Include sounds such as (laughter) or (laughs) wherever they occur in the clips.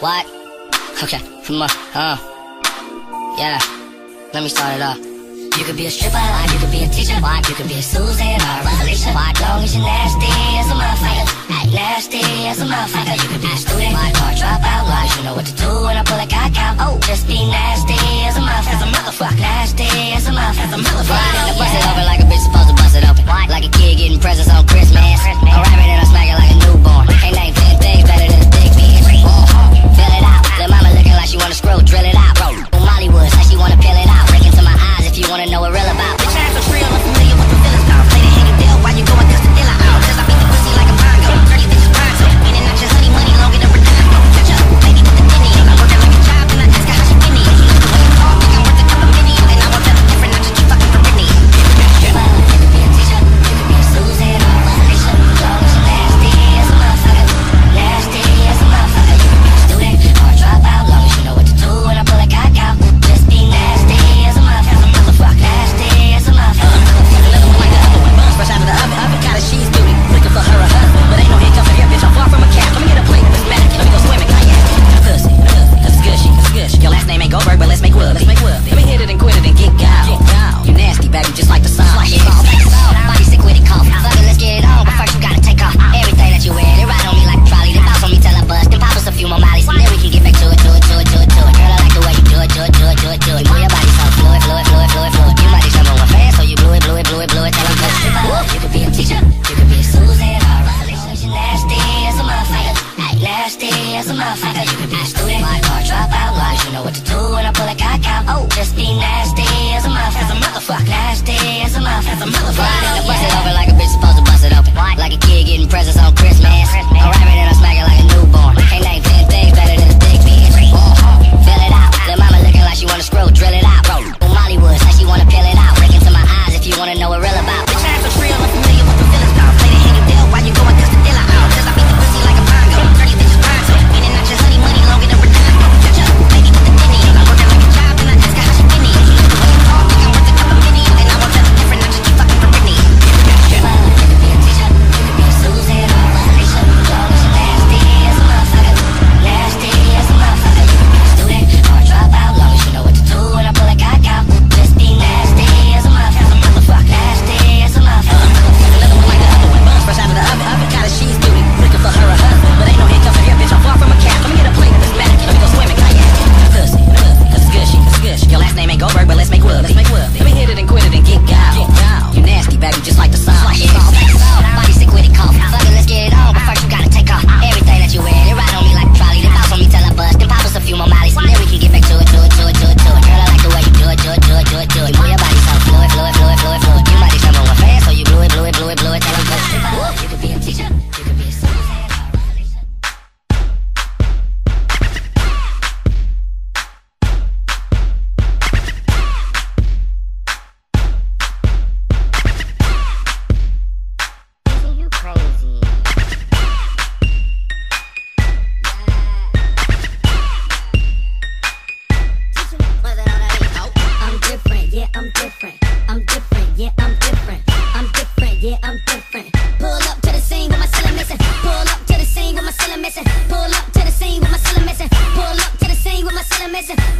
What? Okay, come on, huh? Yeah, let me start it off. You could be a stripper, or you could be a teacher, or you could be a Susan or a Felicia. Why long as you're nasty as a motherfucker, nasty as a motherfucker. You could be a student, or a dropout, long you know what to do when I pull a cock out. Oh, just be nasty as a motherfucker, nasty as a motherfucker, as. Right, bust it open like a bitch supposed to bust it open, what? like a kid getting presents on Christmas. I'm rapping and I smack it like a newborn. Ain't nothing things better than she wanna scroll, drill it out, roll. Mollywood, like she wanna peel it just how missing.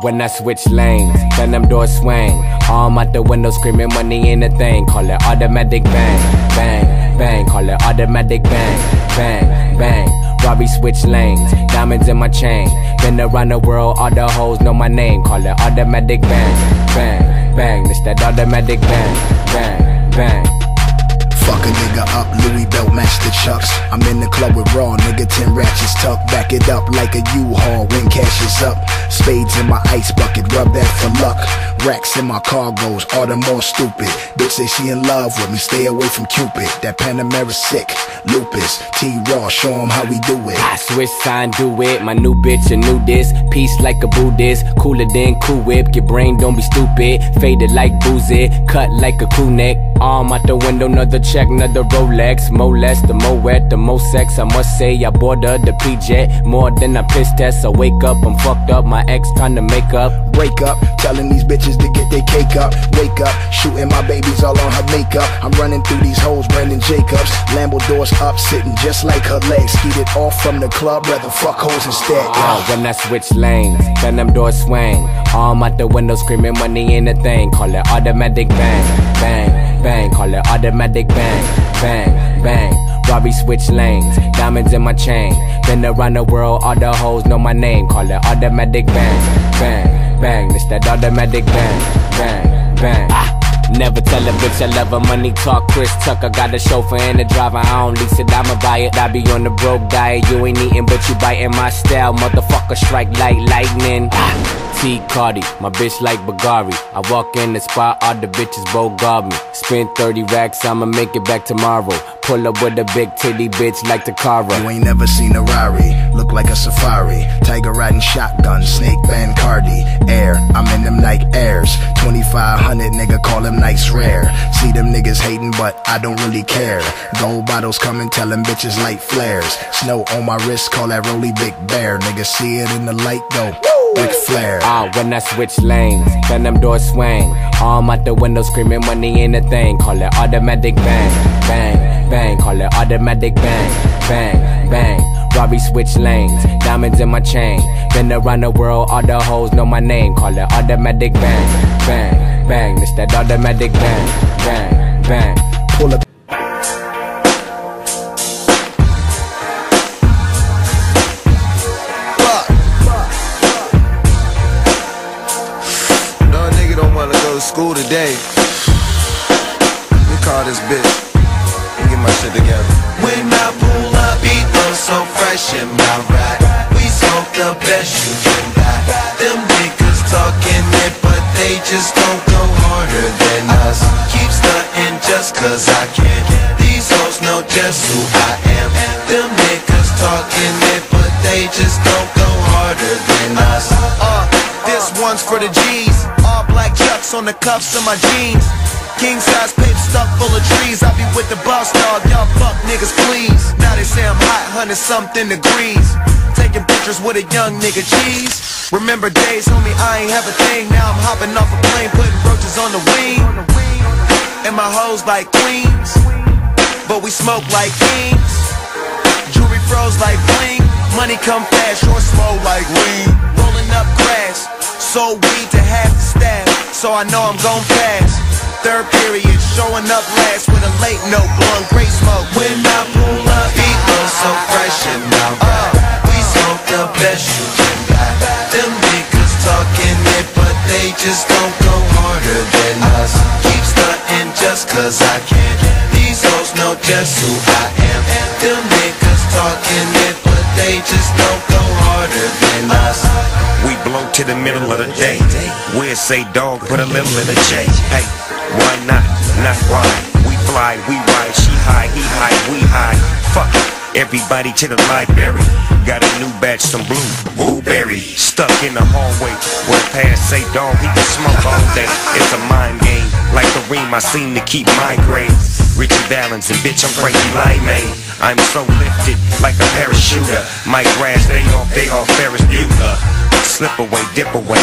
When I switch lanes, then them doors swing. Arm out the window screaming money ain't a thing. Call it automatic bang, bang, bang. Call it automatic bang, bang, bang. Robbie switch lanes, diamonds in my chain. Been around the world, all the hoes know my name. Call it automatic bang, bang, bang. It's that automatic bang, bang, bang. Fuck a nigga up, Louis belt match the chucks. I'm in the club with raw, nigga, 10 ratchets tuck. Back it up like a U-Haul when cash is up. Spades in my ice bucket, rub that for luck. Racks in my cargoes, all the more stupid. Bitch say she in love with me, stay away from Cupid. That Panamera sick, lupus. T-Raw, show 'em how we do it. I switch sign, do it. My new bitch, a new this. Peace like a Buddhist. Cooler than Cool Whip. Your brain don't be stupid. Faded like boozy. Cut like a crew neck. Arm out the window, another check, another Rolex. More less, the more wet, the more sex. I must say, I bought her the PJ. More than a piss test. I wake up, I'm fucked up. My ex trying to make up. Break up, telling these bitches to get their cake up. Wake up, shooting my babies all on her makeup. I'm running through these hoes, Brandon Jacobs. Lambo doors up, sitting just like her legs. Skeeted off from the club, rather fuck hoes instead. Ah, when I switch lanes, then them doors swing. Arm out the window screaming money ain't a thing. Call it automatic bang, bang, bang. Call it automatic bang, bang, bang. Robbie switch lanes, diamonds in my chain. Been around the world, all the hoes know my name. Call it automatic bang, bang, bang. It's that automatic bang, bang, bang. Never tell a bitch I love her. Money talk, Chris Tucker. Got a chauffeur and a driver. I don't lease it, I'ma buy it. I be on the broke diet. You ain't eating, but you biting my style. Motherfucker, strike like lightning. Ah. T Cardi, my bitch like Bagari. I walk in the spot, all the bitches both guard me. Spend 30 racks, I'ma make it back tomorrow. Pull up with a big titty bitch like the Cara. You ain't never seen a Rari, look like a safari. Tiger riding shotgun, snake band Cardi. Air, I'm in them Nike Airs. 2500 nigga call them nights rare. See them niggas hating, but I don't really care. Gold bottles coming, tell them bitches light flares. Snow on my wrist, call that Rolly Big Bear. Nigga, see it in the light, go. Big flare. Ah, when I switch lanes, then them doors swing. Arm out the window screaming money ain't a thing. Call it automatic bang, bang, bang. Call it automatic bang, bang, bang. Robbie switch lanes, diamonds in my chain. Been around the world, all the hoes know my name. Call it automatic bang, bang, bang. It's that automatic bang, bang, bang. Pull up. No nigga don't wanna go to school today. We call this bitch. Me get my shit together. Fresh in my ride. We smoke the best you can buy. Them niggas talking it, but they just don't go harder than us. Keep stunting just cause I can. These hoes know just who I am. Them niggas talking it, but they just don't go harder than us. Uh, this one's for the G's. All black chucks on the cuffs of my jeans. King size paper stuck full of trees. I be with the boss dog, y'all fuck niggas please. Now they say I'm hot, hundred something degrees. Taking pictures with a young nigga cheese. Remember days, homie, I ain't have a thing. Now I'm hopping off a plane, putting roaches on the wing. And my hoes like queens, but we smoke like kings. Jewelry froze like bling. Money come fast, short slow like lean. Rolling up grass, sold weed to half the staff, so I know I'm gon' pass. Third period, showing up last with a late note, blowing great smoke. When I pull up, flow so fresh and my ride. Uh, we smoke the best you can buy. Them niggas talking it, but they just don't go harder than us. Keep stunting just cause I can. These hoes know just who I am. Them niggas talking it, but they just don't go harder than us. To the middle of the day. We'll say dog, put a little in the J. Hey, why not? Not why. We fly, we ride, she high, he high, we high. Fuck it. Everybody to the library. Got a new batch, some blue, blueberry. Stuck in the hallway where past say dog, he can smoke all day. It's a mind game. Like the ream, I seem to keep my grade. Ritchie Valens and bitch, I'm crazy like man. I'm so lifted like a parachuter. My grass, they off, they off Ferris Bueller slip away, dip away.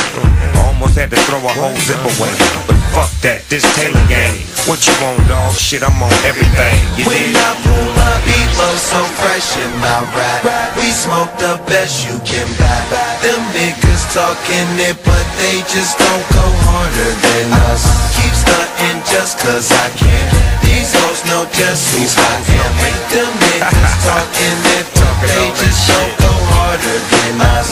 Almost had to throw a whole zip away. But fuck that, this Taylor Gang. What you on, dog? Shit, I'm on everything. You when did? I pull up, beat low, so fresh in my rap. We smoke the best you can buy. Them niggas talking it, but they just don't go harder than us. Keep stunting just cause I can. These hoes know just who's I am. Them niggas (laughs) talking it, but they just don't go harder than us.